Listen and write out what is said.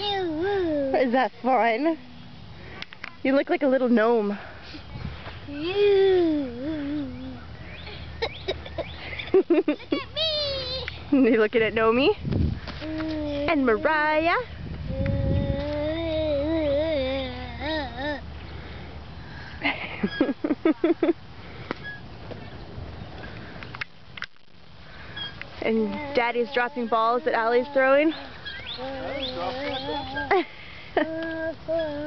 Is that fun? You look like a little gnome. Look at me. you looking at Nomi? And Mariah? and Daddy's dropping balls that Allie's throwing. Ah,